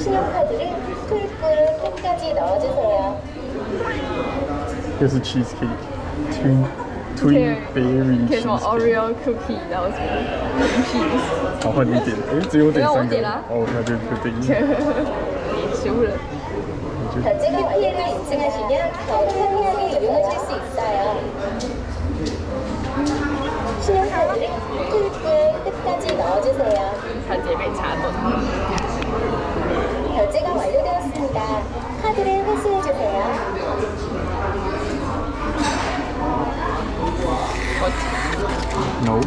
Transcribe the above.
신용카드를 스토입구로 끝까지 넣어주세요. 여기서 치즈케이크. 트윈, 트윈 베리 치즈케이크. 오레오 쿠키 나오세요. c h e e s e 好换你点哎只有点三个哦那就不对 신용카드를 테이 끝까지 넣어주세요. 단지 매차 또. No.